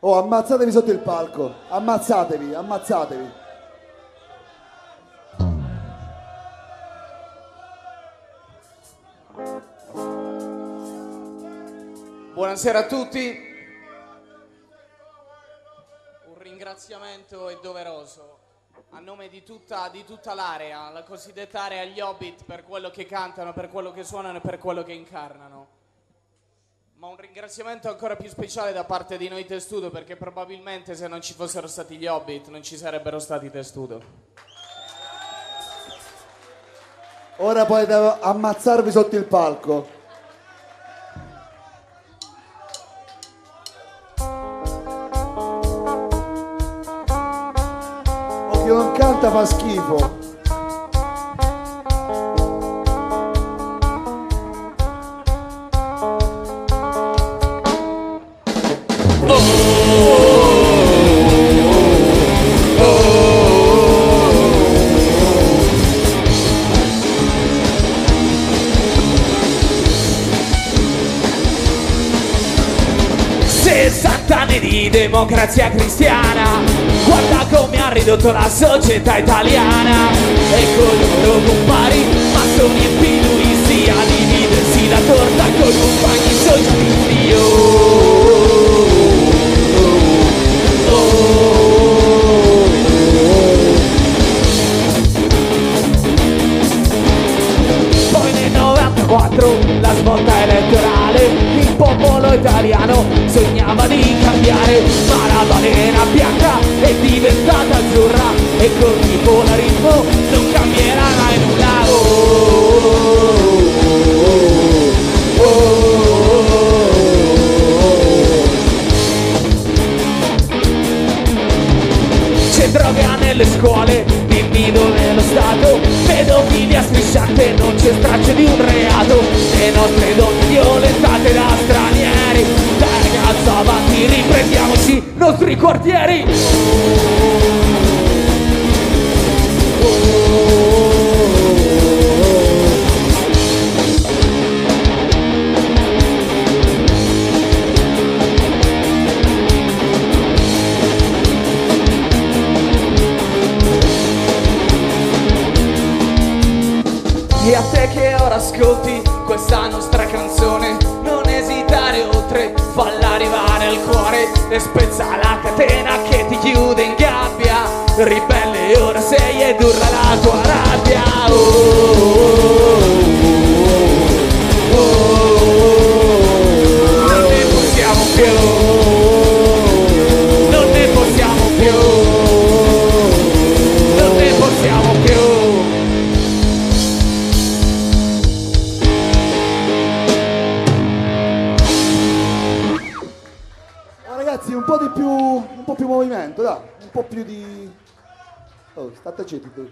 Oh, ammazzatevi sotto il palco. Ammazzatevi, ammazzatevi. Buonasera a tutti. Un ringraziamento è doveroso a nome di tutta, di tutta l'area, la cosiddetta area agli Hobbit, per quello che cantano, per quello che suonano e per quello che incarnano. Ma un ringraziamento ancora più speciale da parte di noi Testudo, perché probabilmente se non ci fossero stati gli Hobbit non ci sarebbero stati Testudo. Ora potete ammazzarvi sotto il palco. O chi non canta fa schifo. Anni di democrazia cristiana Guarda come ha ridotto la società italiana. E coloro compari, massoni e popolo italiano sognava di cambiare Ma la balena bianca è diventata azzurra E con il polarismo non cambierà mai nulla. Oh, oh, oh, C'è droga nelle scuole, dimmi dove lo Stato Pedofilia strisciante, non c'è straccio di un reato. Le nostre donne violentate da stranieri. Dai ragazzo avanti, riprendiamoci i nostri quartieri E a te che ora ascolti questa nostra canzone Non esitare oltre, falla arrivare al cuore E spezza la catena che ti chiude in gabbia. Ribelle ora sei ed urla la tua rabbia ragazzi, un po' di più. un po' più movimento, dai. Un po' più di. Oh, state zitti tu.